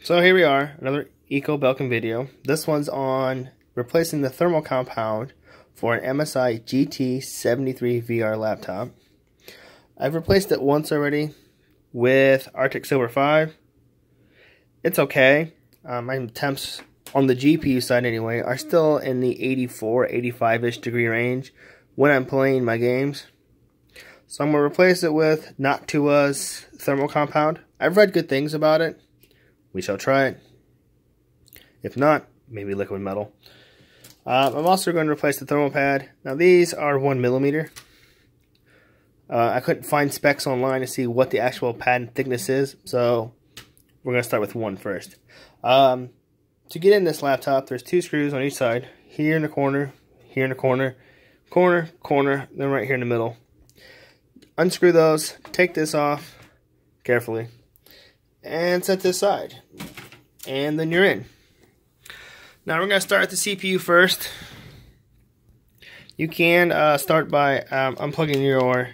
So here we are, another Eco Belkin video. This one's on replacing the thermal compound for an MSI GT73 VR laptop. I've replaced it once already with Arctic Silver 5. It's okay. Um, my temps on the GPU side anyway are still in the 84, 85-ish degree range when I'm playing my games. So I'm going to replace it with Noctua's thermal compound. I've read good things about it. We shall try it. If not, maybe liquid metal. Uh, I'm also going to replace the thermal pad. Now these are one millimeter. Uh, I couldn't find specs online to see what the actual pad thickness is, so we're going to start with one first. Um, to get in this laptop, there's two screws on each side. Here in the corner, here in the corner, corner, corner, then right here in the middle. Unscrew those, take this off carefully, and set this aside. And then you're in. Now we're going to start the CPU first. You can uh, start by um, unplugging your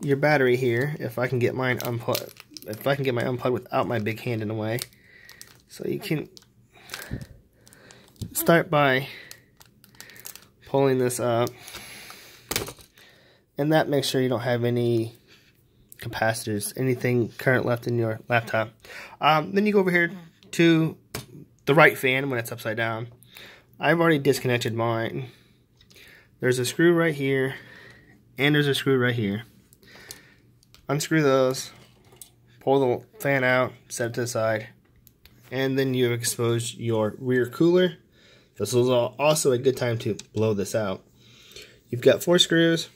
your battery here. If I can get mine unplugged, if I can get my unplugged without my big hand in the way, so you can start by pulling this up, and that makes sure you don't have any capacitors, anything current left in your laptop. Um, then you go over here to the right fan when it's upside down. I've already disconnected mine. There's a screw right here, and there's a screw right here. Unscrew those, pull the fan out, set it to the side, and then you expose your rear cooler. This is also a good time to blow this out. You've got four screws.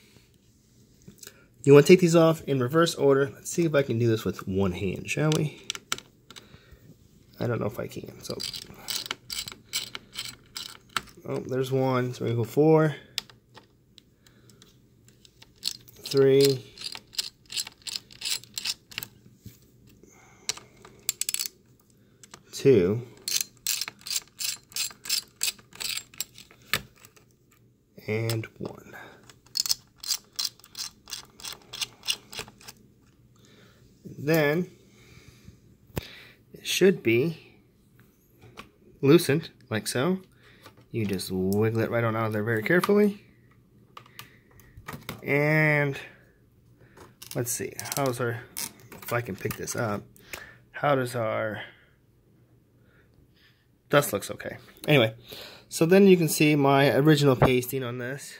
You want to take these off in reverse order. Let's see if I can do this with one hand, shall we? I don't know if I can. So, oh, there's one. So we go four, three, two, and one. Then it should be loosened, like so. You just wiggle it right on out of there very carefully. And let's see, how's our, if I can pick this up, how does our, dust looks okay. Anyway, so then you can see my original pasting on this.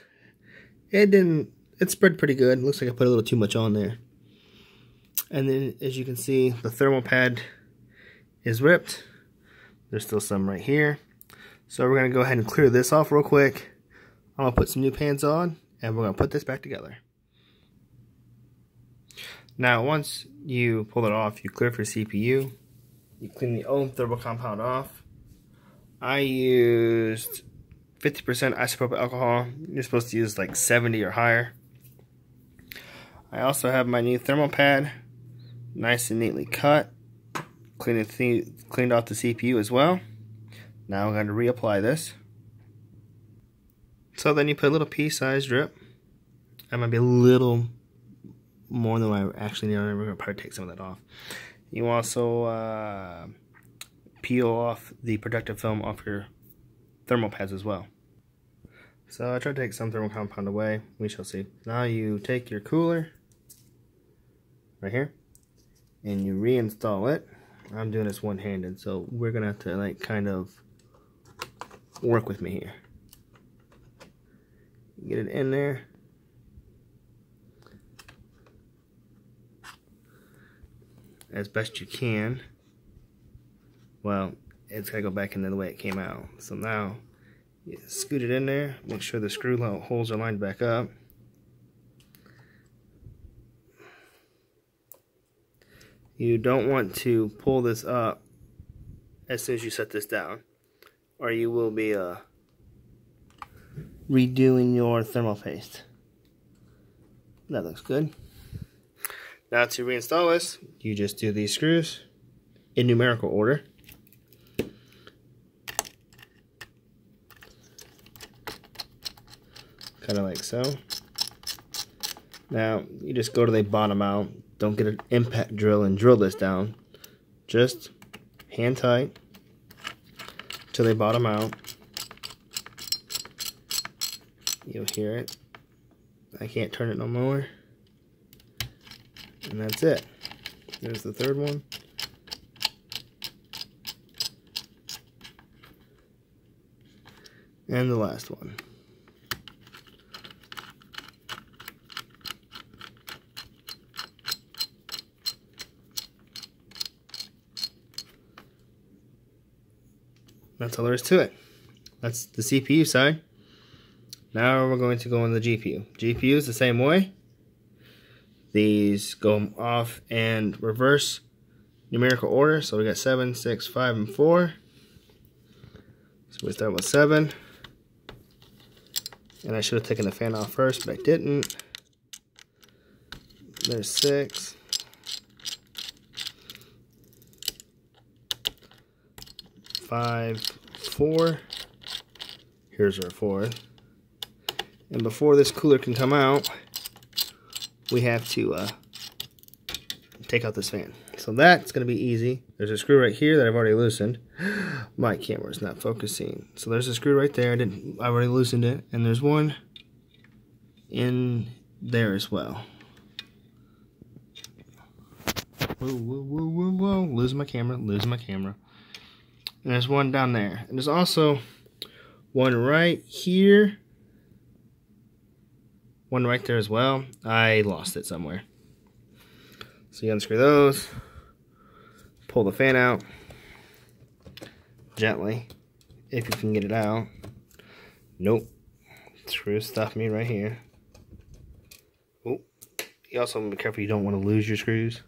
It didn't, it spread pretty good. Looks like I put a little too much on there. And then as you can see, the thermal pad is ripped. There's still some right here. So we're to go ahead and clear this off real quick. I'm to put some new pans on and we're to put this back together. Now once you pull it off, you clear for CPU. You clean the old thermal compound off. I used 50% isopropyl alcohol. You're supposed to use like 70 or higher. I also have my new thermal pad, nice and neatly cut cleaned, cleaned off the CPU as well. Now I'm going to reapply this. So then you put a little pea-sized drip. That might be a little more than I actually need. I'm going to probably take some of that off. You also uh, peel off the protective film off your thermal pads as well. So I tried to take some thermal compound away. We shall see. Now you take your cooler right here and you reinstall it. I'm doing this one-handed, so we're gonna have to like kind of work with me here. Get it in there. As best you can. Well, it's gotta go back into the way it came out. So now, you scoot it in there, make sure the screw holes are lined back up. You don't want to pull this up as soon as you set this down or you will be uh, redoing your thermal paste. That looks good. Now to reinstall this, you just do these screws in numerical order. Kind of like so. Now, you just go to the bottom out, don't get an impact drill and drill this down. Just hand tight till they bottom out. You'll hear it. I can't turn it no more. And that's it. There's the third one. And the last one. That's all there is to it. That's the CPU side. Now we're going to go on the GPU. GPU is the same way. These go off and reverse numerical order. So we got 7, 6, 5, and 4. So we start with 7. And I should have taken the fan off first, but I didn't. There's 6. Five, four. Here's our fourth. And before this cooler can come out, we have to uh, take out this fan. So that's going to be easy. There's a screw right here that I've already loosened. My camera's not focusing. So there's a screw right there. I didn't. I already loosened it. And there's one in there as well. Whoa, whoa, whoa, whoa, whoa. Losing my camera. Losing my camera. And there's one down there. And there's also one right here one right there as well. I lost it somewhere. So you unscrew those, pull the fan out gently, if you can get it out. Nope. Screws stuff me right here. Oh, you also be careful you don't want to lose your screws.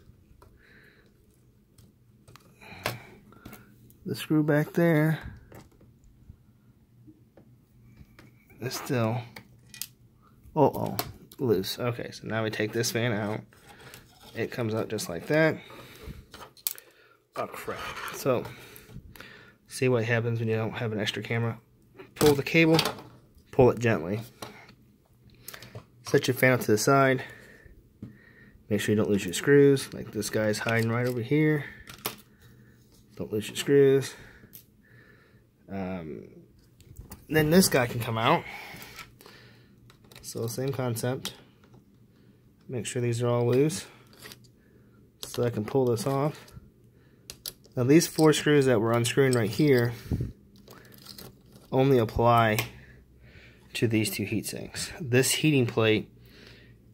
The screw back there is still Oh, oh, loose. Okay, so now we take this fan out. It comes out just like that. Oh, crap. So, see what happens when you don't have an extra camera. Pull the cable, pull it gently. Set your fan out to the side. Make sure you don't lose your screws. Like this guy's hiding right over here. Don't lose your screws. Um, then this guy can come out. So same concept. Make sure these are all loose so I can pull this off. Now these four screws that we're unscrewing right here only apply to these two heat sinks. This heating plate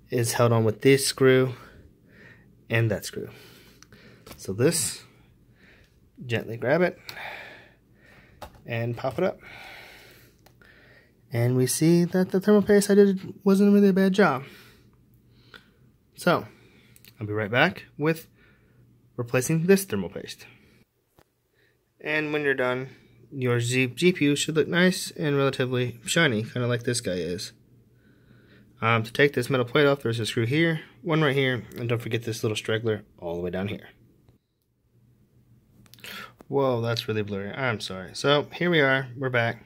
is held on with this screw and that screw. So this, gently grab it and pop it up. And we see that the thermal paste I did wasn't really a bad job. So, I'll be right back with replacing this thermal paste. And when you're done, your Z GPU should look nice and relatively shiny, kind of like this guy is. Um, to take this metal plate off, there's a screw here, one right here, and don't forget this little straggler all the way down here. Whoa, that's really blurry. I'm sorry. So, here we are. We're back.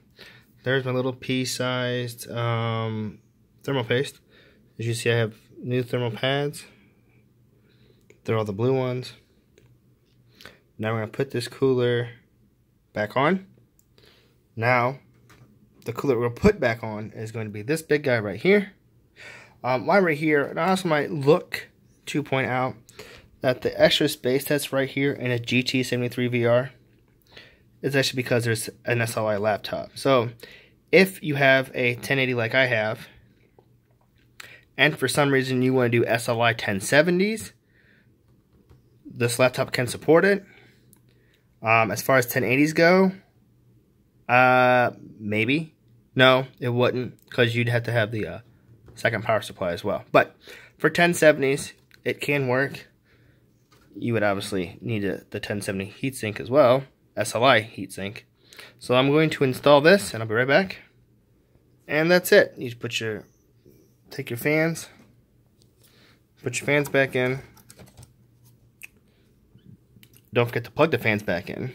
There's my little pea-sized um, thermal paste. As you see, I have new thermal pads. They're all the blue ones. Now we're going to put this cooler back on. Now, the cooler we'll put back on is going to be this big guy right here. Um, right here, and I also might look to point out that the extra space that's right here in a GT73VR is actually because there's an SLI laptop. So if you have a 1080 like I have, and for some reason you want to do SLI 1070s, this laptop can support it. Um, as far as 1080s go, uh, maybe. No, it wouldn't, because you'd have to have the uh, second power supply as well. But for 1070s, it can work. You would obviously need a, the 1070 heatsink as well. SLI heatsink. So I'm going to install this and I'll be right back. And that's it. You just put your, take your fans, put your fans back in. Don't forget to plug the fans back in.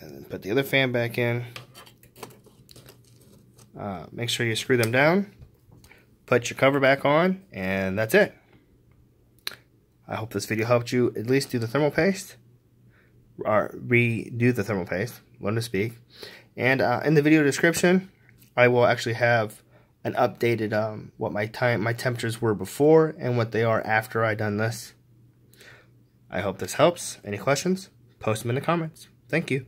And then put the other fan back in. Uh, make sure you screw them down. Put your cover back on, and that's it. I hope this video helped you at least do the thermal paste, or redo the thermal paste, learn to speak. And uh, in the video description, I will actually have an updated um, what my time my temperatures were before and what they are after I done this. I hope this helps. Any questions? Post them in the comments. Thank you.